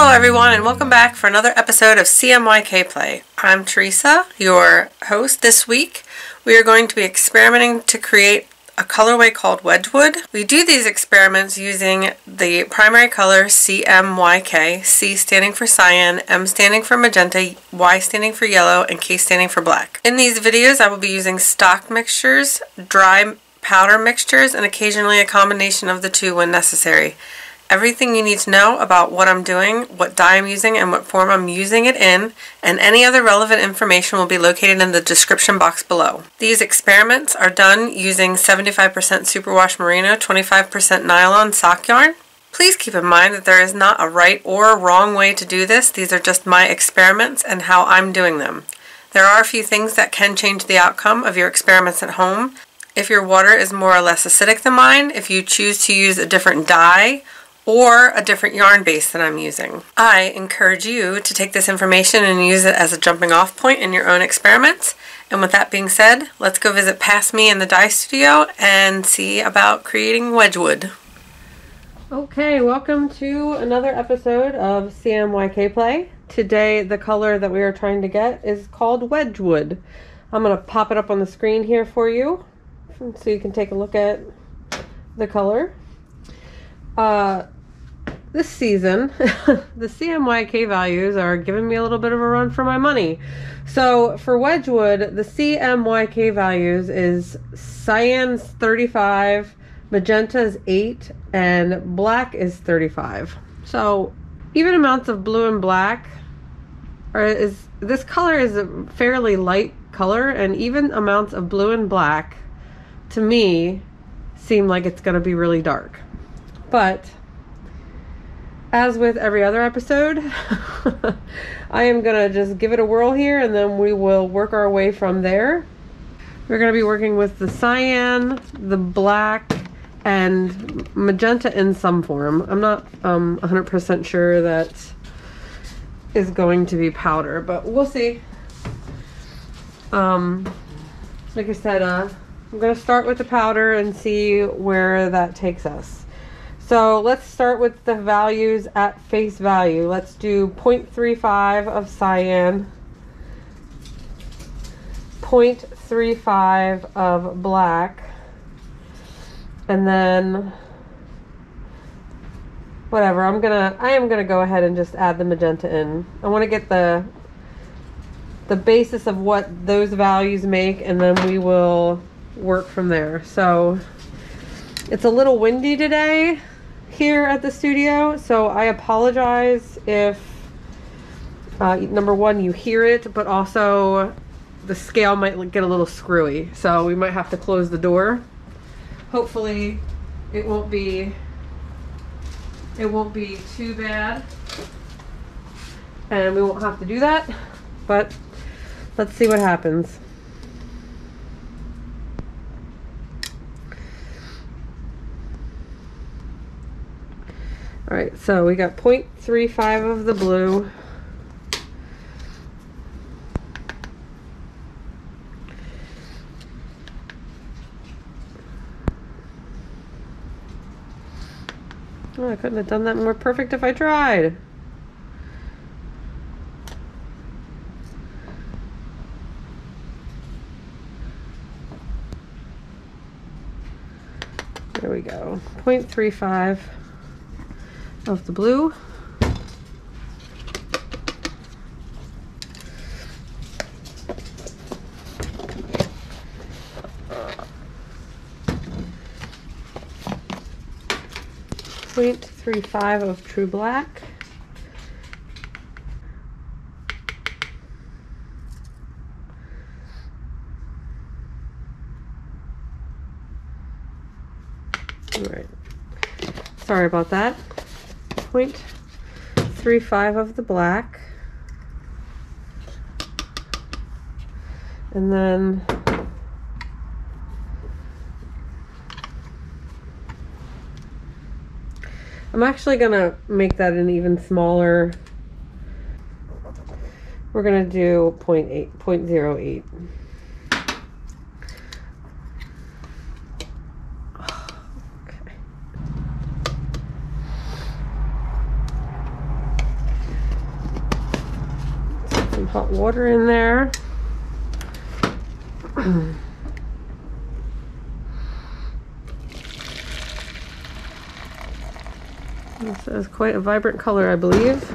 Hello everyone and welcome back for another episode of CMYK Play. I'm Teresa, your host this week. We are going to be experimenting to create a colorway called Wedgwood. We do these experiments using the primary color CMYK, C standing for cyan, M standing for magenta, Y standing for yellow, and K standing for black. In these videos I will be using stock mixtures, dry powder mixtures, and occasionally a combination of the two when necessary. Everything you need to know about what I'm doing, what dye I'm using, and what form I'm using it in, and any other relevant information will be located in the description box below. These experiments are done using 75% superwash merino, 25% nylon sock yarn. Please keep in mind that there is not a right or wrong way to do this. These are just my experiments and how I'm doing them. There are a few things that can change the outcome of your experiments at home. If your water is more or less acidic than mine, if you choose to use a different dye, or a different yarn base that I'm using. I encourage you to take this information and use it as a jumping off point in your own experiments. And with that being said, let's go visit past me in the dye studio and see about creating Wedgwood. Okay, welcome to another episode of CMYK Play. Today the color that we are trying to get is called Wedgwood. I'm going to pop it up on the screen here for you so you can take a look at the color. Uh, this season, the CMYK values are giving me a little bit of a run for my money. So for Wedgwood, the CMYK values is cyan's 35, magenta is 8, and black is 35. So even amounts of blue and black are is this color is a fairly light color and even amounts of blue and black to me seem like it's going to be really dark. But as with every other episode, I am going to just give it a whirl here and then we will work our way from there. We're going to be working with the cyan, the black, and magenta in some form. I'm not 100% um, sure that is going to be powder, but we'll see. Um, like I said, uh, I'm going to start with the powder and see where that takes us. So let's start with the values at face value. Let's do 0.35 of cyan, 0.35 of black, and then whatever. I'm gonna I am gonna go ahead and just add the magenta in. I want to get the the basis of what those values make, and then we will work from there. So it's a little windy today here at the studio, so I apologize if uh, number one you hear it, but also the scale might get a little screwy, so we might have to close the door. Hopefully, it won't be it won't be too bad, and we won't have to do that. But let's see what happens. All right, so we got 0.35 of the blue. Oh, I couldn't have done that more perfect if I tried. There we go, 0.35 of the blue. Point three five of true black. All right. Sorry about that. 0.35 of the black. And then I'm actually going to make that an even smaller. We're going to do 0.8, 0.08. water in there. this is quite a vibrant color, I believe.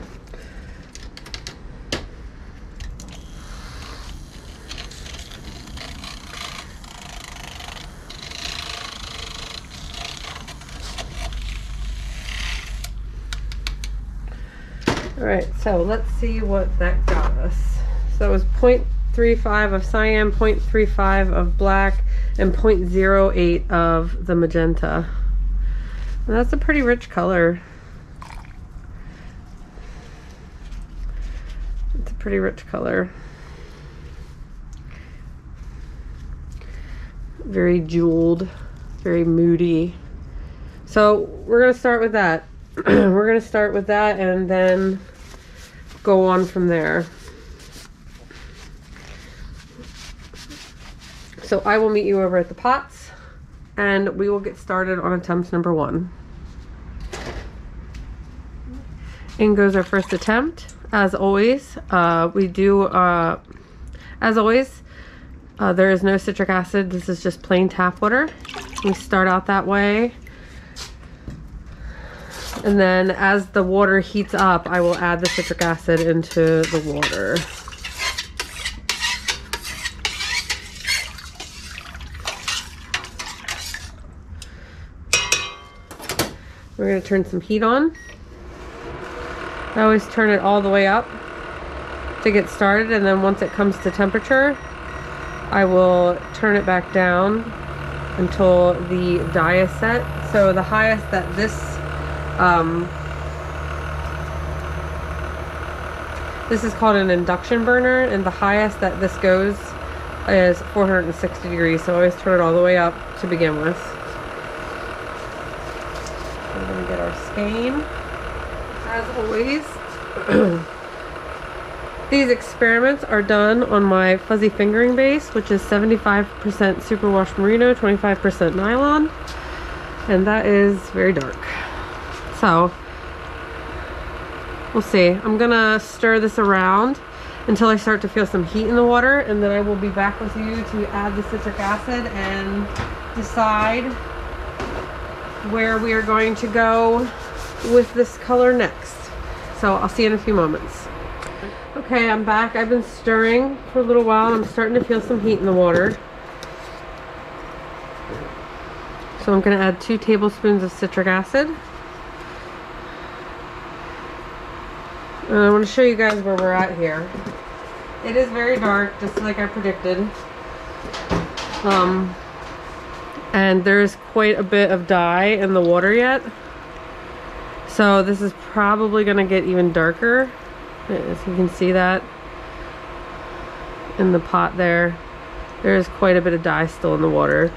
All right, so let's see what that it was 0.35 of cyan, 0.35 of black, and 0.08 of the magenta. And that's a pretty rich color. It's a pretty rich color. Very jeweled, very moody. So we're gonna start with that. we're gonna start with that and then go on from there. So I will meet you over at the pots and we will get started on attempt number one. In goes our first attempt. As always, uh, we do, uh, as always, uh, there is no citric acid. This is just plain tap water. We start out that way. And then as the water heats up, I will add the citric acid into the water. We're going to turn some heat on. I always turn it all the way up to get started and then once it comes to temperature I will turn it back down until the dye is set. So the highest that this um, this is called an induction burner and the highest that this goes is 460 degrees so I always turn it all the way up to begin with. To get our skein as always. These experiments are done on my fuzzy fingering base which is 75% superwash merino 25% nylon and that is very dark. So we'll see. I'm gonna stir this around until I start to feel some heat in the water and then I will be back with you to add the citric acid and decide where we are going to go with this color next. So I'll see you in a few moments. Okay, I'm back. I've been stirring for a little while. I'm starting to feel some heat in the water. So I'm going to add two tablespoons of citric acid. And I want to show you guys where we're at here. It is very dark, just like I predicted. Um, and there's quite a bit of dye in the water yet. So this is probably going to get even darker. As you can see that in the pot there. There is quite a bit of dye still in the water.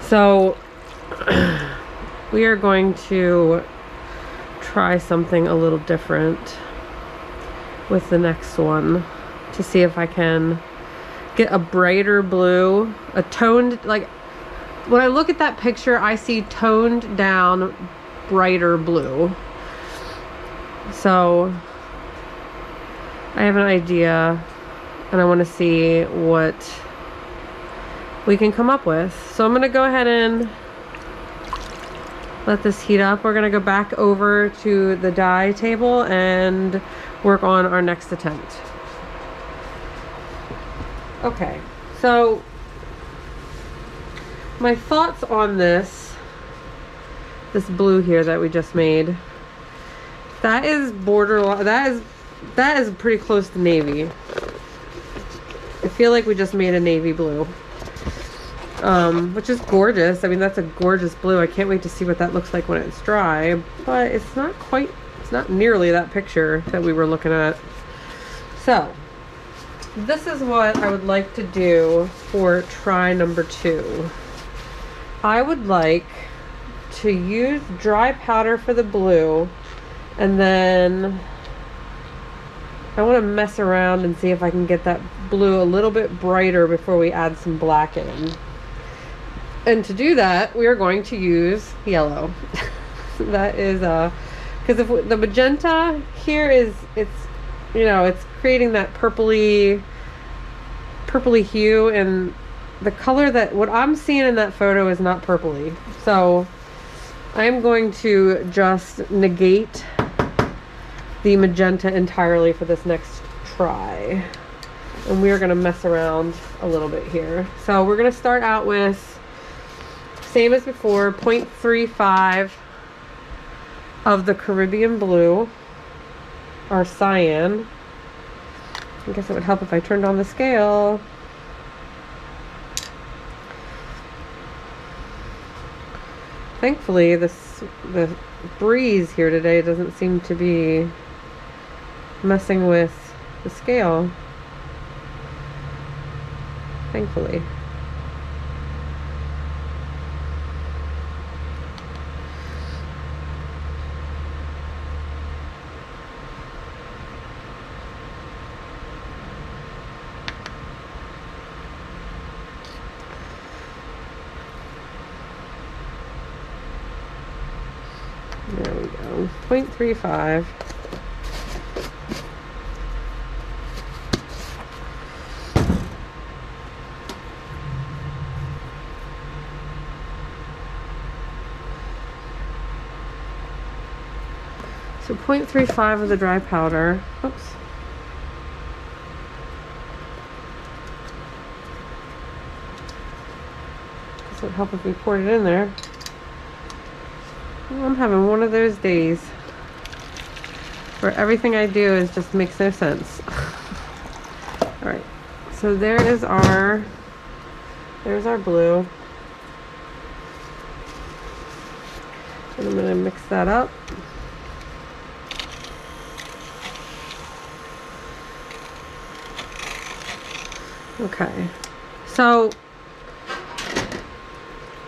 So we are going to try something a little different with the next one to see if I can get a brighter blue, a toned, like, when I look at that picture, I see toned down, brighter blue. So, I have an idea, and I want to see what we can come up with. So I'm going to go ahead and let this heat up. We're going to go back over to the dye table and work on our next attempt. Okay, so my thoughts on this, this blue here that we just made, that is borderline, that is, that is pretty close to navy. I feel like we just made a navy blue. Um, which is gorgeous. I mean, that's a gorgeous blue. I can't wait to see what that looks like when it's dry, but it's not quite it's not nearly that picture that we were looking at. So, this is what I would like to do for try number two. I would like to use dry powder for the blue and then I want to mess around and see if I can get that blue a little bit brighter before we add some black in. And to do that, we are going to use yellow. that is uh, because if the magenta here is it's you know it's creating that purpley purpley hue and the color that what I'm seeing in that photo is not purpley. So I'm going to just negate the magenta entirely for this next try. And we're going to mess around a little bit here. So we're going to start out with, same as before, 0.35 of the Caribbean blue, or cyan. I guess it would help if I turned on the scale. Thankfully, this the breeze here today doesn't seem to be messing with the scale. Thankfully. There we go. 0.35. So 0.35 of the dry powder. Oops. This would help if we poured it in there. I'm having one of those days where everything I do is just makes no sense. All right, so there is our, there's our blue. And I'm gonna mix that up. Okay, so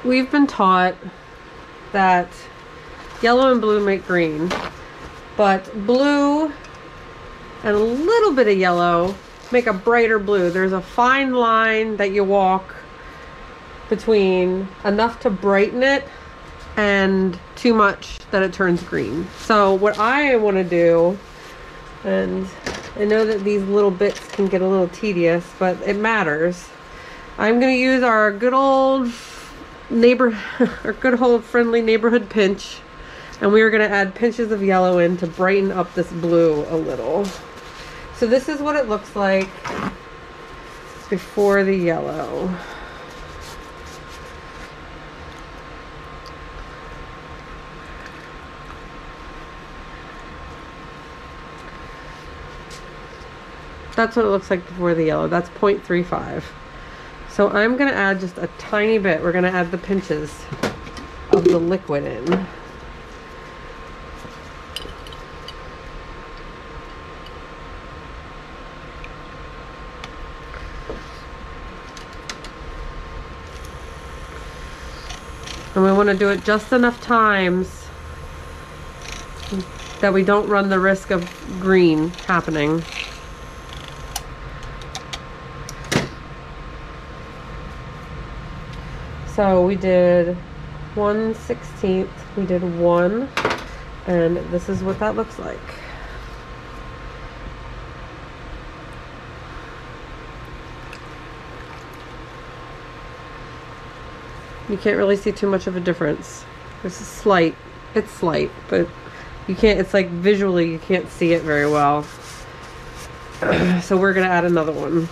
we've been taught that yellow and blue make green, but blue and a little bit of yellow make a brighter blue. There's a fine line that you walk between enough to brighten it and too much that it turns green. So what I want to do, and I know that these little bits can get a little tedious, but it matters. I'm going to use our good old neighbor, our good old friendly neighborhood pinch. And we are going to add pinches of yellow in to brighten up this blue a little. So this is what it looks like before the yellow. That's what it looks like before the yellow. That's 0.35. So I'm going to add just a tiny bit. We're going to add the pinches of the liquid in. Want to do it just enough times that we don't run the risk of green happening. So we did 1 16th, we did 1, and this is what that looks like. You can't really see too much of a difference. There's a slight, it's slight, but you can't, it's like visually you can't see it very well. so we're going to add another one.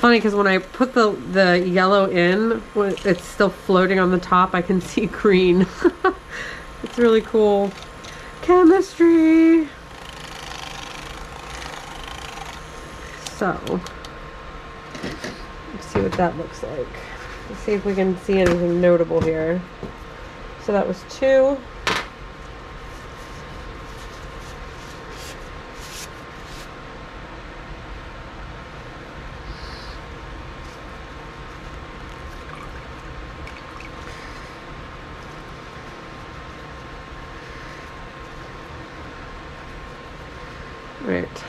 Funny because when I put the, the yellow in, it's still floating on the top, I can see green. it's really cool. Chemistry! So, let's see what that looks like. Let's see if we can see anything notable here. So that was two. Right.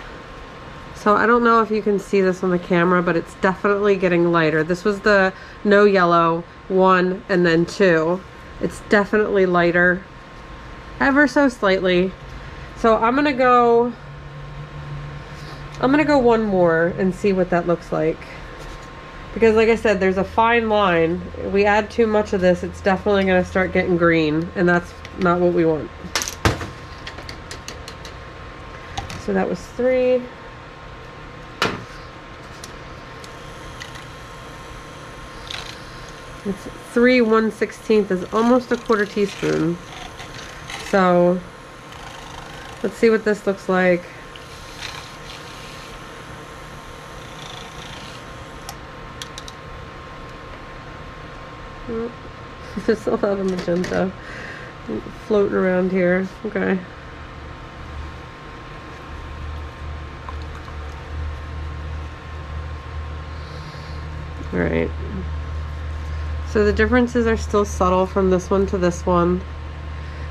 So I don't know if you can see this on the camera, but it's definitely getting lighter. This was the no yellow one and then two. It's definitely lighter, ever so slightly. So I'm gonna go, I'm gonna go one more and see what that looks like. Because like I said, there's a fine line. If We add too much of this, it's definitely gonna start getting green and that's not what we want. So that was three. It's three one sixteenth is almost a quarter teaspoon. So let's see what this looks like. There's a lot of magenta floating around here. Okay. All right. So the differences are still subtle from this one to this one,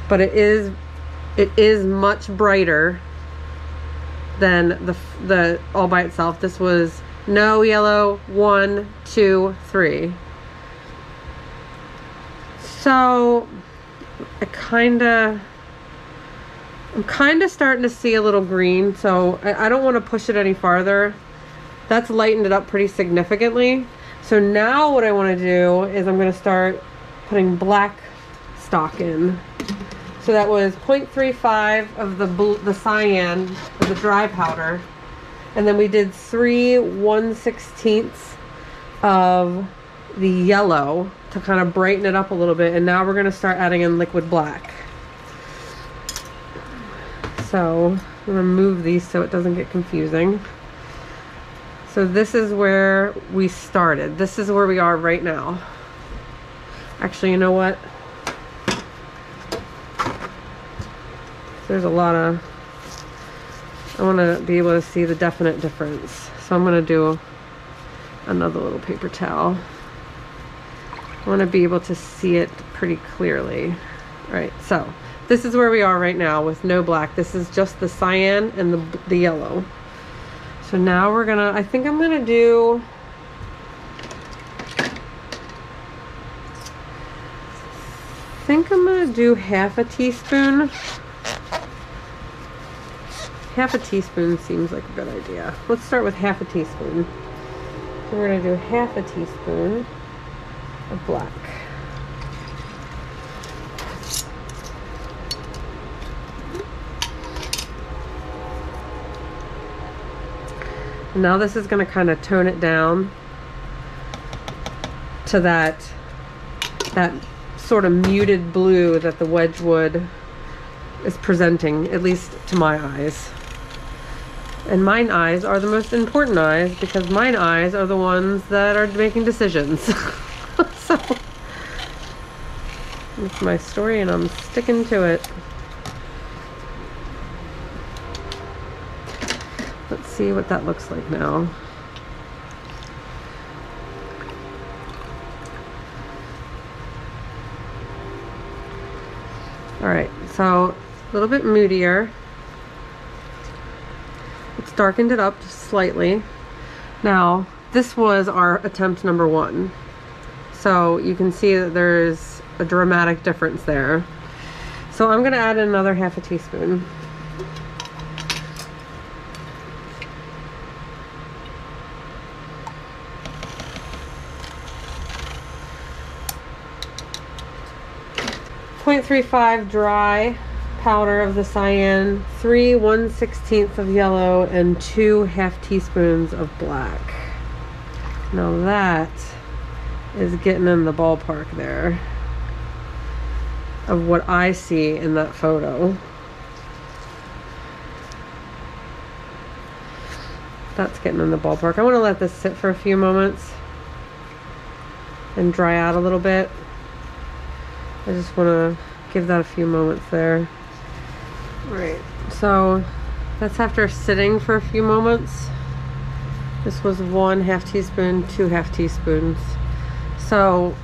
but it is it is much brighter than the the all by itself. This was no yellow, one, two, three. So I kind of I'm kind of starting to see a little green, so I, I don't want to push it any farther. That's lightened it up pretty significantly. So now what I want to do is I'm going to start putting black stock in. So that was 0.35 of the the cyan, of the dry powder. And then we did 3 1 16ths of the yellow to kind of brighten it up a little bit. And now we're going to start adding in liquid black. So I'm going to move these so it doesn't get confusing. So this is where we started. This is where we are right now. Actually, you know what? There's a lot of... I want to be able to see the definite difference. So I'm to do another little paper towel. I want to be able to see it pretty clearly. All right, so this is where we are right now with no black. This is just the cyan and the, the yellow. So now we're gonna, I think I'm gonna do, I think I'm gonna do half a teaspoon. Half a teaspoon seems like a good idea. Let's start with half a teaspoon. So we're gonna do half a teaspoon of black. Now this is going to kind of tone it down to that that sort of muted blue that the Wedgwood is presenting, at least to my eyes. And mine eyes are the most important eyes because mine eyes are the ones that are making decisions. so, it's my story and I'm sticking to it. See what that looks like now. Alright, so a little bit moodier. It's darkened it up slightly. Now, this was our attempt number one. So you can see that there's a dramatic difference there. So I'm going to add another half a teaspoon. 0.35 dry powder of the cyan, 3 1 16th of yellow, and 2 half teaspoons of black. Now that is getting in the ballpark there of what I see in that photo. That's getting in the ballpark. I want to let this sit for a few moments and dry out a little bit. I just want to give that a few moments there. Right, so that's after sitting for a few moments. This was one half teaspoon, two half teaspoons. So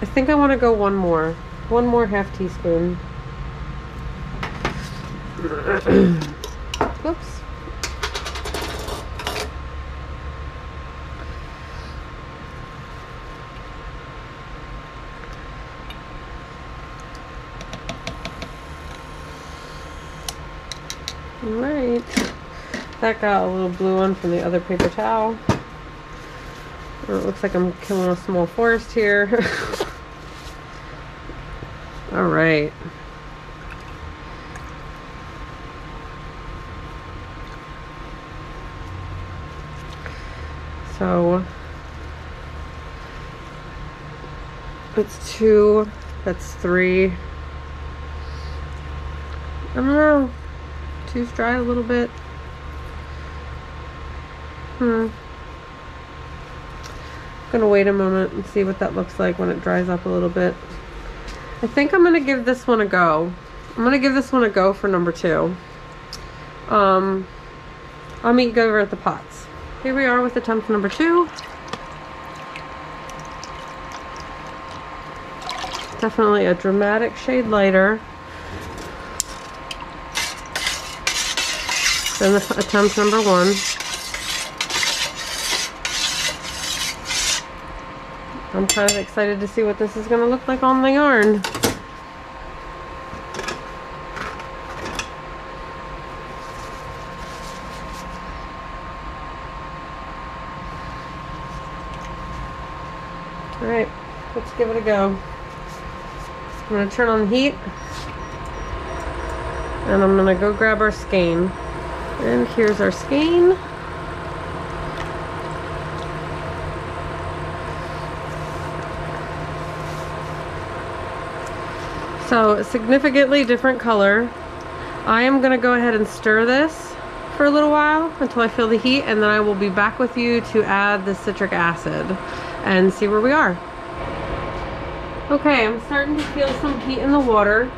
I think I want to go one more. One more half teaspoon. Whoops. Alright. That got a little blue one from the other paper towel. Oh, it looks like I'm killing a small forest here. Alright. So it's two, that's three. I don't know. Two's dry a little bit. Hmm. Gonna wait a moment and see what that looks like when it dries up a little bit. I think I'm gonna give this one a go. I'm gonna give this one a go for number two. Um, I'll meet you over at the pots. Here we are with attempt number two. Definitely a dramatic shade lighter the attempt number one. I'm kind of excited to see what this is going to look like on the yarn. Alright, let's give it a go. I'm going to turn on the heat. And I'm going to go grab our skein. And here's our skein. So, significantly different color. I am going to go ahead and stir this for a little while until I feel the heat and then I will be back with you to add the citric acid and see where we are. Okay, I'm starting to feel some heat in the water.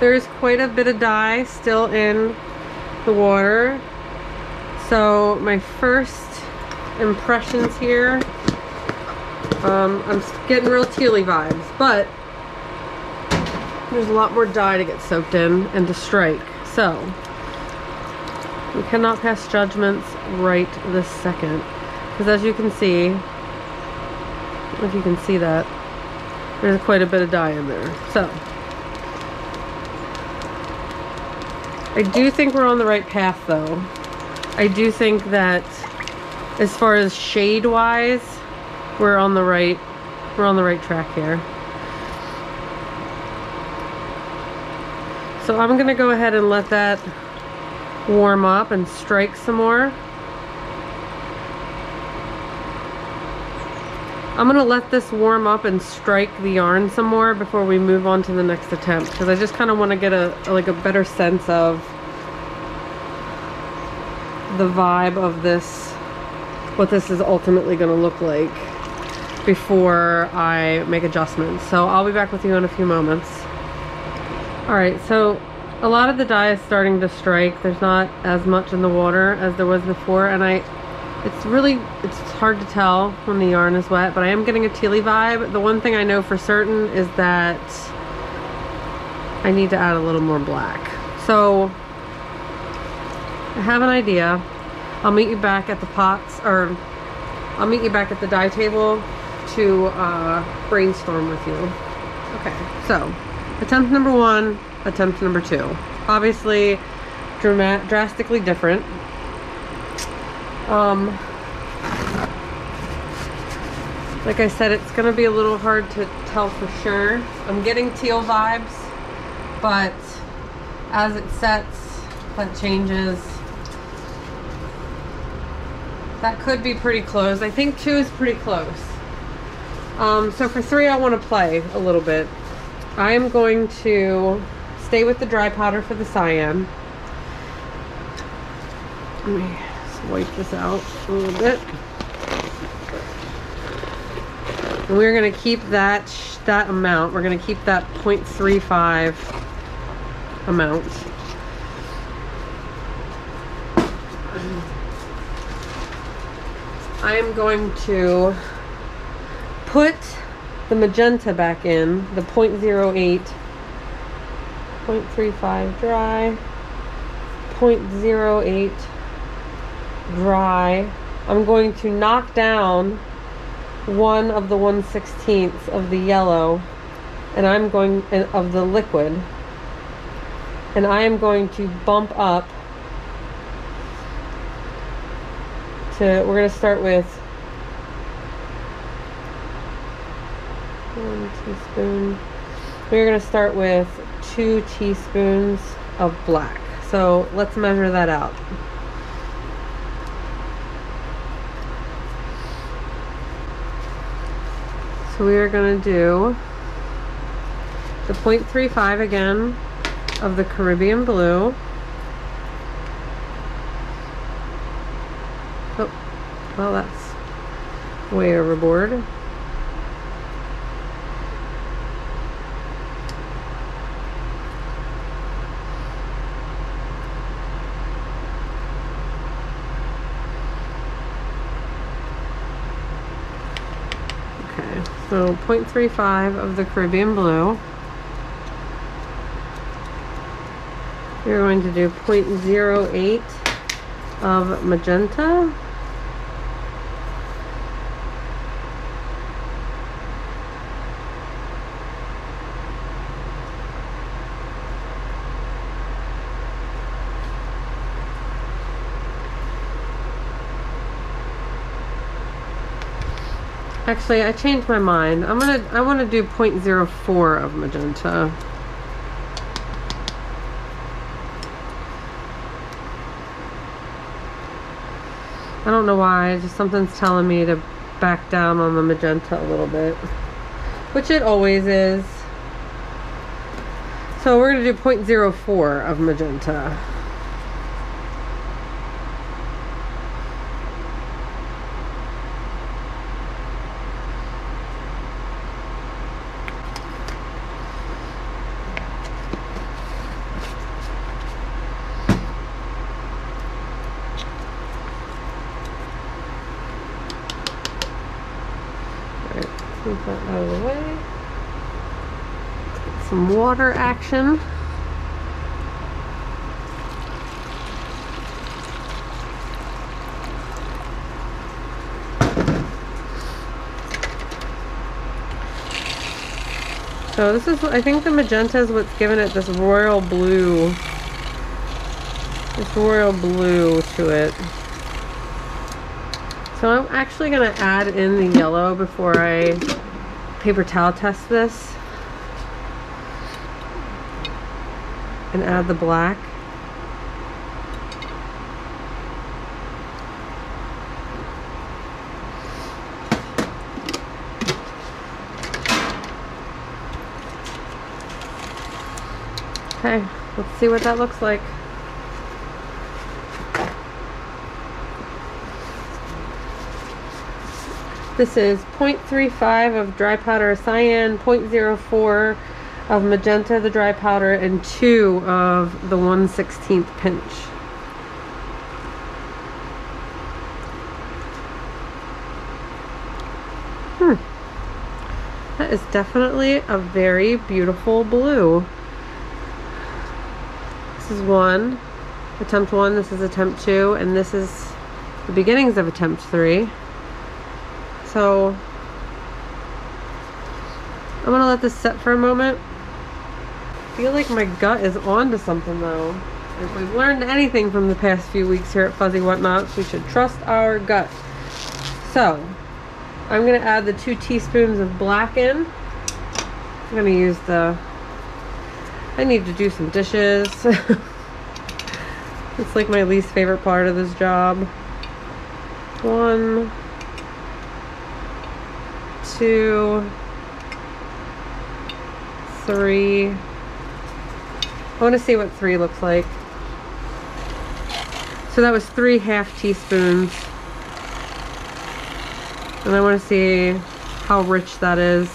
There's quite a bit of dye still in the water. So my first impressions here, um, I'm getting real tealy vibes, but there's a lot more dye to get soaked in and to strike. So we cannot pass judgments right this second. Because as you can see, if you can see that, there's quite a bit of dye in there. So, I do think we're on the right path though. I do think that as far as shade wise, we're on the right, we're on the right track here. So I'm gonna go ahead and let that warm up and strike some more. I'm gonna let this warm up and strike the yarn some more before we move on to the next attempt because I just kind of want to get a, like a better sense of the vibe of this what this is ultimately to look like before I make adjustments so I'll be back with you in a few moments alright so a lot of the dye is starting to strike. There's not as much in the water as there was before and I it's really it's hard to tell when the yarn is wet but I am getting a tealy vibe. The one thing I know for certain is that I need to add a little more black. So I have an idea. I'll meet you back at the pots or I'll meet you back at the dye table to uh, brainstorm with you. Okay, so attempt number one attempt number two. Obviously, drastically different. Um, like I said, it's going to be a little hard to tell for sure. I'm getting teal vibes, but as it sets, that changes. That could be pretty close. I think two is pretty close. Um, so for three, I want to play a little bit. I am going to stay with the dry powder for the cyan. Wipe this out a little bit. And we're to keep that that amount. We're to keep that 0.35 amount. I am going to put the magenta back in, the 0.08 0.35 dry, 0.08 dry. I'm going to knock down one of the 1 16th of the yellow and I'm going of the liquid and I am going to bump up to we're going to start with one teaspoon. We're going to start with two teaspoons of black. So let's measure that out so we are going to do the 0.35 again of the Caribbean blue. Oh well that's way overboard So 0.35 of the Caribbean Blue. We're going to do 0.08 of magenta. Actually, I changed my mind. I'm gonna, I want to do 0.04 of magenta. I don't know why, just something's telling me to back down on the magenta a little bit. Which it always is. So we're to do 0.04 of magenta. Move that out of the way. Some water action. So this is, I think the magenta is what's given it this royal blue, this royal blue to it. So I'm actually going to add in the yellow before I paper towel test this. And add the black. Okay, let's see what that looks like. This is 0.35 of dry powder cyan, 0.04 of magenta, the dry powder, and 2 of the 1 16th pinch. Hmm. That is definitely a very beautiful blue. This is one, attempt one, this is attempt two, and this is the beginnings of attempt three. So I'm gonna let this set for a moment. I feel like my gut is on to something though. If we've learned anything from the past few weeks here at Fuzzy Whatnots, we should trust our gut. So I'm gonna add the two teaspoons of black in. I'm gonna use the I need to do some dishes. it's like my least favorite part of this job. One, two, three. I want to see what three looks like. So that was three half teaspoons. And I want to see how rich that is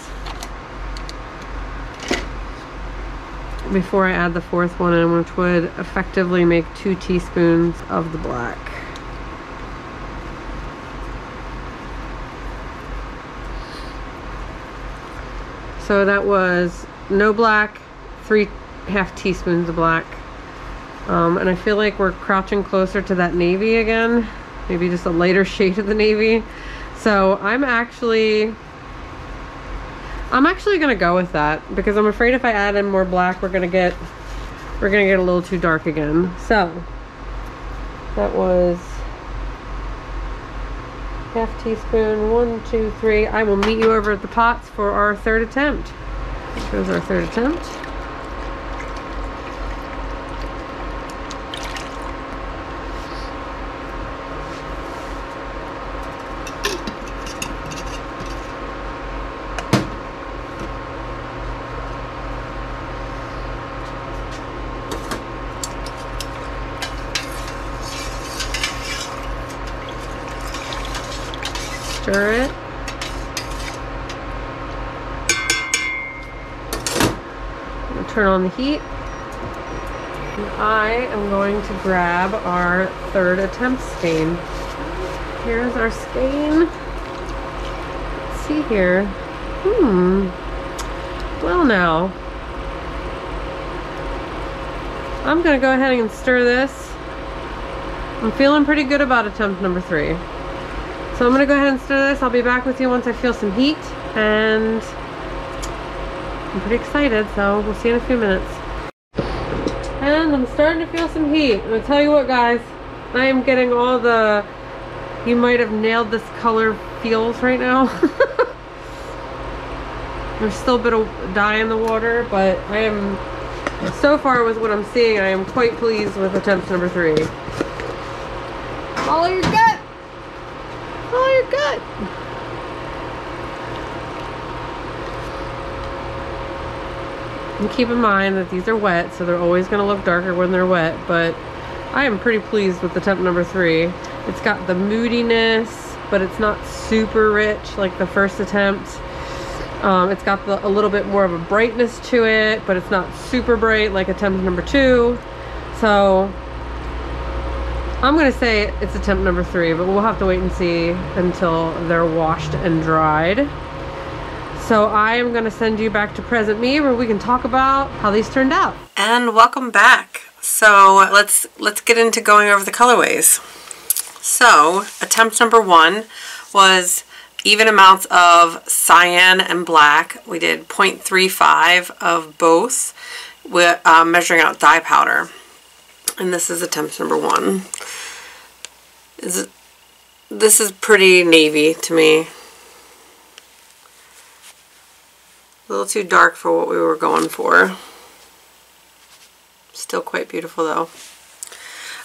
before I add the fourth one in, which would effectively make two teaspoons of the black. So that was no black, three half teaspoons of black. Um, and I feel like we're crouching closer to that navy again. Maybe just a lighter shade of the navy. So I'm actually, I'm actually gonna go with that because I'm afraid if I add in more black, we're gonna get, we're gonna get a little too dark again. So that was half teaspoon, one, two, three. I will meet you over at the pots for our third attempt. Here's our third attempt. Stir it. The heat. And I am going to grab our third attempt skein. Here's our skein. Let's see here. Hmm. Well now. I'm going to go ahead and stir this. I'm feeling pretty good about attempt number three. So I'm going to go ahead and stir this. I'll be back with you once I feel some heat and I'm pretty excited, so we'll see in a few minutes. And I'm starting to feel some heat. I'm gonna tell you what guys, I am getting all the, you might have nailed this color feels right now. There's still a bit of dye in the water, but I am, so far with what I'm seeing, I am quite pleased with attempt number three. Follow your gut! Follow your gut! And keep in mind that these are wet, so they're always going to look darker when they're wet, but I am pretty pleased with the temp number three. It's got the moodiness, but it's not super rich like the first attempt. Um, it's got the, a little bit more of a brightness to it, but it's not super bright like attempt number two. So I'm going to say it's attempt number three, but we'll have to wait and see until they're washed and dried. So I am going to send you back to present me where we can talk about how these turned out. And welcome back. So let's let's get into going over the colorways. So attempt number one was even amounts of cyan and black. We did 0.35 of both, with, uh, measuring out dye powder. And this is attempt number one. Is this is pretty navy to me. A little too dark for what we were going for. Still quite beautiful though.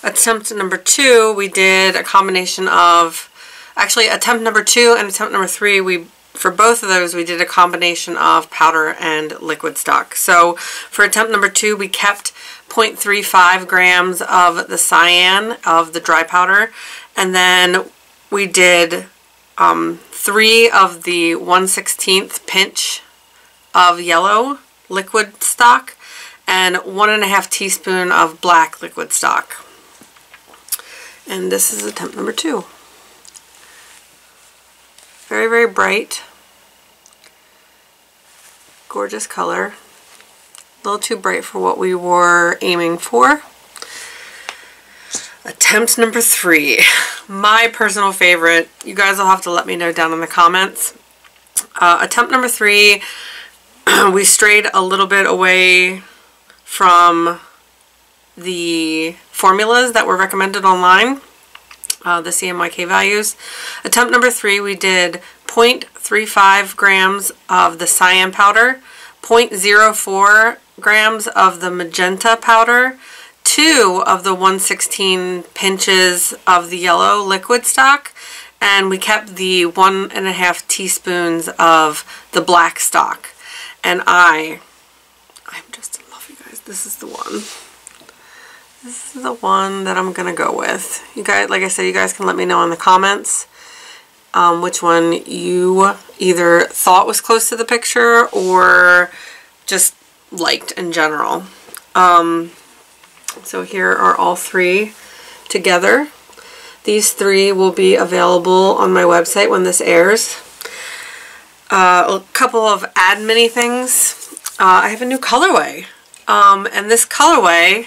Attempt number two, we did a combination of, actually attempt number two and attempt number three, we for both of those we did a combination of powder and liquid stock. So for attempt number two we kept 0.35 grams of the cyan of the dry powder and then we did um, three of the 1 16th pinch of yellow liquid stock and one and a half teaspoon of black liquid stock. And this is attempt number two. Very, very bright. Gorgeous color. A little too bright for what we were aiming for. Attempt number three. My personal favorite. You guys will have to let me know down in the comments. Uh, attempt number three we strayed a little bit away from the formulas that were recommended online, uh, the CMYK values. Attempt number three, we did 0.35 grams of the cyan powder, 0.04 grams of the magenta powder, two of the 116 pinches of the yellow liquid stock, and we kept the one and a half teaspoons of the black stock. And I, I'm just in love, you guys. This is the one. This is the one that I'm going to go with. You guys, like I said, you guys can let me know in the comments um, which one you either thought was close to the picture or just liked in general. Um, so here are all three together. These three will be available on my website when this airs. Uh, a couple of add mini things. Uh, I have a new colorway. Um, and this colorway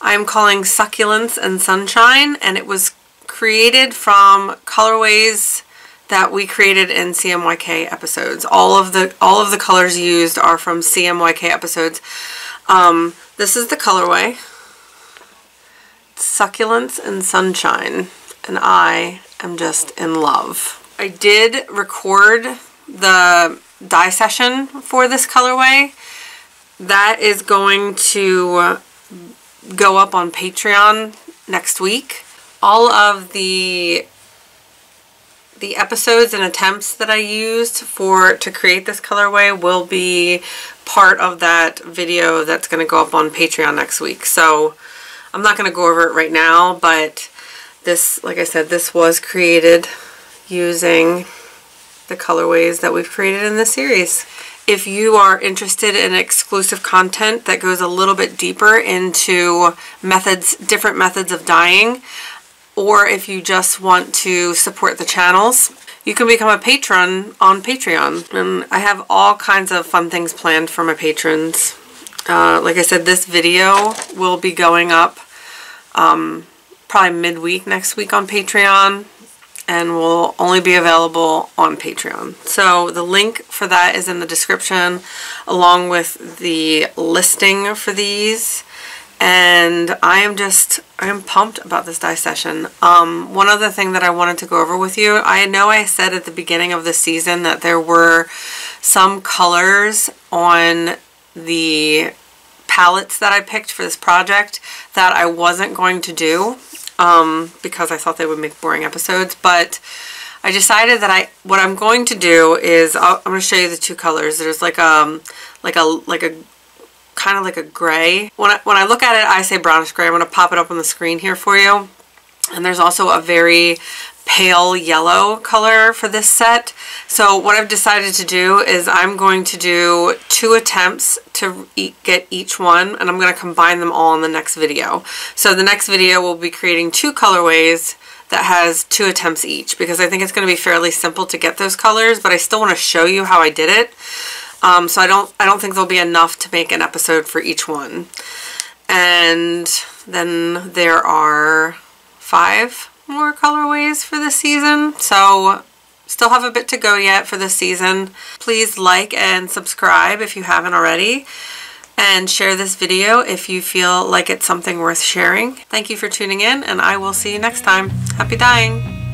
I'm calling Succulents and Sunshine and it was created from colorways that we created in CMYK episodes. All of the all of the colors used are from CMYK episodes. Um, this is the colorway. Succulents and Sunshine. And I am just in love. I did record the dye session for this colorway. That is going to go up on Patreon next week. All of the the episodes and attempts that I used for to create this colorway will be part of that video that's going to go up on Patreon next week. So I'm not going to go over it right now, but this, like I said, this was created using the colorways that we've created in this series. If you are interested in exclusive content that goes a little bit deeper into methods, different methods of dyeing, or if you just want to support the channels, you can become a patron on Patreon. And I have all kinds of fun things planned for my patrons. Uh, like I said, this video will be going up um, probably midweek next week on Patreon and will only be available on Patreon. So the link for that is in the description along with the listing for these and I am just I am pumped about this dye session. Um, one other thing that I wanted to go over with you, I know I said at the beginning of the season that there were some colors on the palettes that I picked for this project that I wasn't going to do um, because I thought they would make boring episodes, but I decided that I what I'm going to do is i am going to show you the two colors. There's like um like a like a kind of like a gray. When I, when I look at it, I say brownish gray. I'm going to pop it up on the screen here for you. And there's also a very pale yellow color for this set. So what I've decided to do is I'm going to do two attempts to e get each one and I'm going to combine them all in the next video. So the next video will be creating two colorways that has two attempts each because I think it's going to be fairly simple to get those colors but I still want to show you how I did it. Um, so I don't I don't think there'll be enough to make an episode for each one. And then there are five more colorways for this season. So still have a bit to go yet for this season. Please like and subscribe if you haven't already. And share this video if you feel like it's something worth sharing. Thank you for tuning in and I will see you next time. Happy dyeing!